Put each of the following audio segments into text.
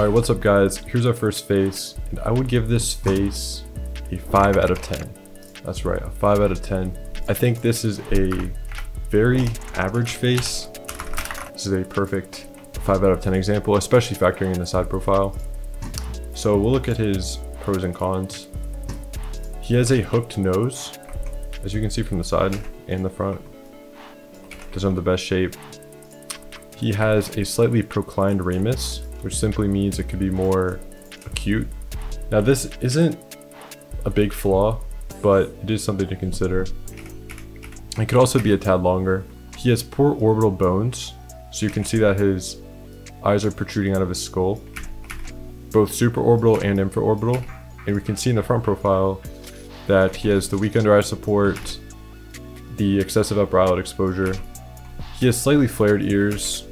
Alright, what's up guys? Here's our first face, and I would give this face a 5 out of 10. That's right, a 5 out of 10. I think this is a very average face. This is a perfect 5 out of 10 example, especially factoring in the side profile. So we'll look at his pros and cons. He has a hooked nose, as you can see from the side and the front. Doesn't have the best shape. He has a slightly proclined ramus, which simply means it could be more acute. Now this isn't a big flaw, but it is something to consider. It could also be a tad longer. He has poor orbital bones, so you can see that his eyes are protruding out of his skull, both supraorbital and infraorbital. And we can see in the front profile that he has the weak under eye support, the excessive upper eyelid exposure. He has slightly flared ears,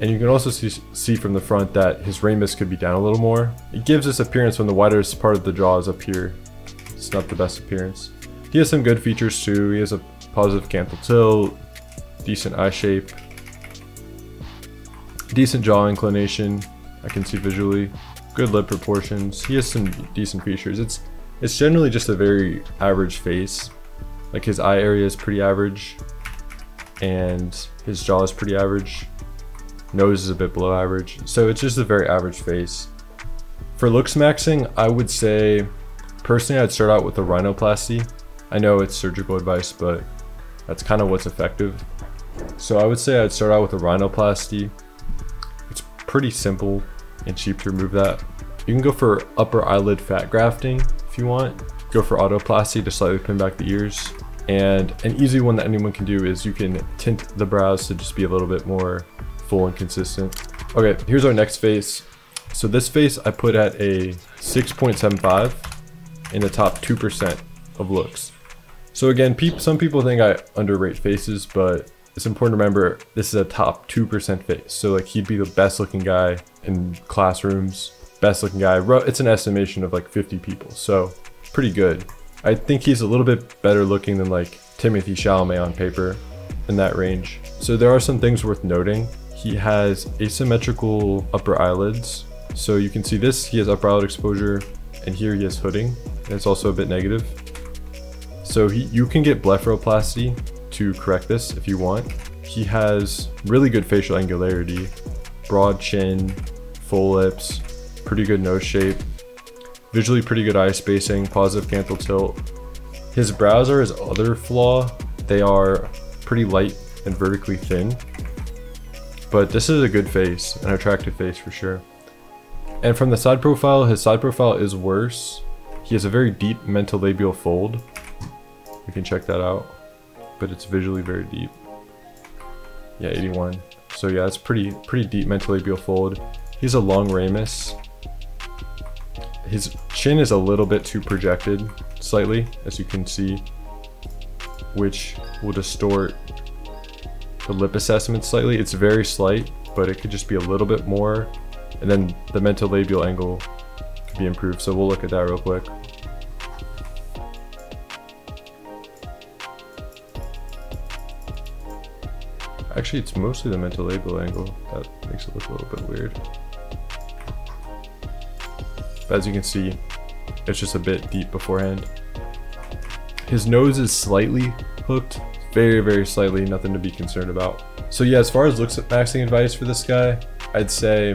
and you can also see, see from the front that his ramus could be down a little more. It gives this appearance when the widest part of the jaw is up here. It's not the best appearance. He has some good features too. He has a positive canthal tilt, decent eye shape, decent jaw inclination, I can see visually, good lip proportions. He has some decent features. It's it's generally just a very average face. Like his eye area is pretty average and his jaw is pretty average. Nose is a bit below average. So it's just a very average face. For looksmaxxing, I would say, personally I'd start out with a rhinoplasty. I know it's surgical advice, but that's kind of what's effective. So I would say I'd start out with a rhinoplasty. It's pretty simple and cheap to remove that. You can go for upper eyelid fat grafting if you want. Go for otoplasty to slightly pin back the ears. And an easy one that anyone can do is you can tint the brows to just be a little bit more full and consistent. Okay, here's our next face. So this face I put at a 6.75 in the top 2% of looks. So again, pe some people think I underrate faces, but it's important to remember this is a top 2% face. So like he'd be the best looking guy in classrooms, best looking guy. It's an estimation of like 50 people. So pretty good. I think he's a little bit better looking than like Timothée Chalamet on paper in that range. So there are some things worth noting. He has asymmetrical upper eyelids. So you can see this, he has upper eyelid exposure, and here he has hooding, and it's also a bit negative. So he, you can get blepharoplasty to correct this if you want. He has really good facial angularity, broad chin, full lips, pretty good nose shape, visually pretty good eye spacing, positive canthal tilt. His brows are his other flaw. They are pretty light and vertically thin, but this is a good face, an attractive face for sure. And from the side profile, his side profile is worse. He has a very deep mentolabial fold. You can check that out, but it's visually very deep. Yeah, 81. So yeah, it's pretty pretty deep mentolabial fold. He's a long ramus. His chin is a little bit too projected, slightly, as you can see, which will distort the lip assessment slightly. It's very slight, but it could just be a little bit more. And then the mentolabial angle could be improved. So we'll look at that real quick. Actually, it's mostly the mentolabial angle that makes it look a little bit weird. But as you can see, it's just a bit deep beforehand. His nose is slightly hooked, very, very slightly, nothing to be concerned about. So yeah, as far as looksmaxxing advice for this guy, I'd say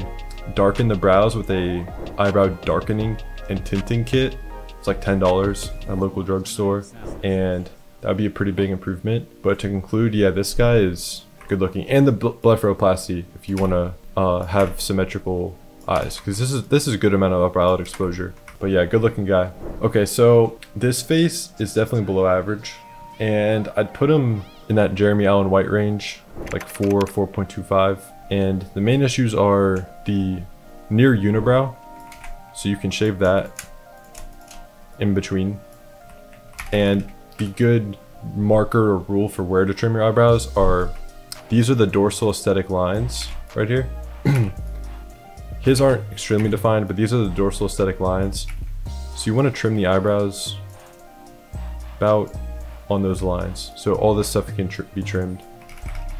darken the brows with a eyebrow darkening and tinting kit. It's like $10 at local drugstore and that would be a pretty big improvement. But to conclude, yeah, this guy is good looking. And the blepharoplasty if you want to uh, have symmetrical eyes because this is this is a good amount of upper eyelid exposure. But yeah, good looking guy. Okay, so this face is definitely below average and I'd put him in that Jeremy Allen White range, like 4, 4.25. And the main issues are the near unibrow, so you can shave that in between. And the good marker or rule for where to trim your eyebrows are, these are the dorsal aesthetic lines right here. His aren't extremely defined, but these are the dorsal aesthetic lines. So you want to trim the eyebrows about on those lines. So all this stuff can tr be trimmed.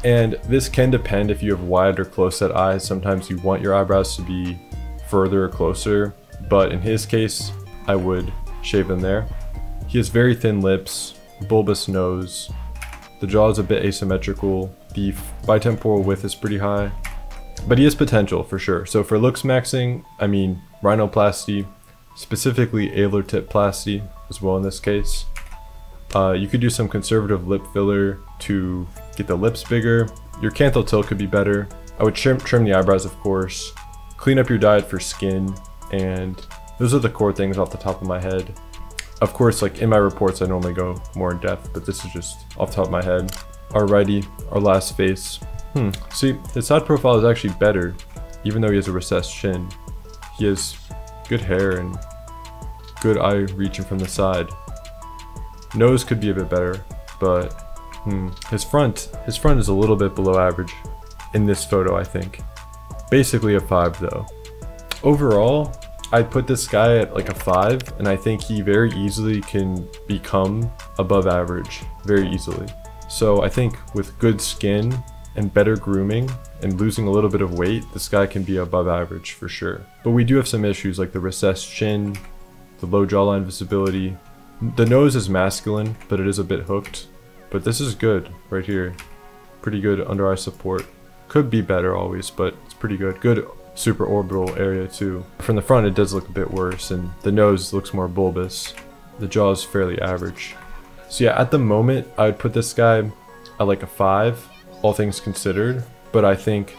And this can depend if you have wide or close set eyes. Sometimes you want your eyebrows to be further or closer, but in his case, I would shave them there. He has very thin lips, bulbous nose, the jaw is a bit asymmetrical, the bitemporal width is pretty high, but he has potential for sure. So for looksmaxxing, I mean rhinoplasty, specifically alar tip plasty as well in this case. Uh, you could do some conservative lip filler to get the lips bigger. Your canthal tilt could be better. I would trim, trim the eyebrows, of course. Clean up your diet for skin, and those are the core things off the top of my head. Of course, like in my reports, I normally go more in depth, but this is just off the top of my head. Alrighty, our last face. Hmm, see, his side profile is actually better, even though he has a recessed chin. He has good hair and good eye reaching from the side. Nose could be a bit better, but hmm, his front, his front is a little bit below average in this photo, I think. Basically a 5 though. Overall, I'd put this guy at like a 5, and I think he very easily can become above average, very easily. So I think with good skin and better grooming and losing a little bit of weight, this guy can be above average for sure. But we do have some issues like the recessed chin, the low jawline visibility. The nose is masculine, but it is a bit hooked. But this is good right here. Pretty good under eye support. Could be better always, but it's pretty good. Good supraorbital area too. From the front it does look a bit worse and the nose looks more bulbous. The jaw is fairly average. So yeah, at the moment I would put this guy at like a 5, all things considered. But I think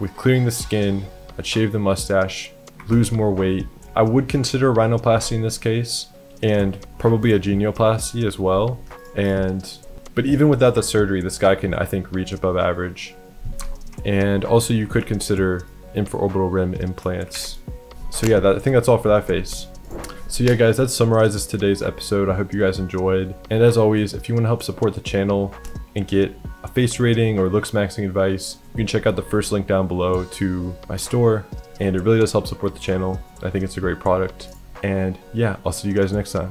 with clearing the skin, I'd shave the mustache, lose more weight. I would consider rhinoplasty in this case and probably a genioplasty as well. And but even without the surgery, this guy can I think reach above average. And also you could consider infraorbital rim implants. So yeah, that, I think that's all for that face. So yeah guys, that summarizes today's episode. I hope you guys enjoyed. And as always, if you want to help support the channel and get a face rating or looksmaxxing advice, you can check out the first link down below to my store. And it really does help support the channel. I think it's a great product. And yeah, I'll see you guys next time.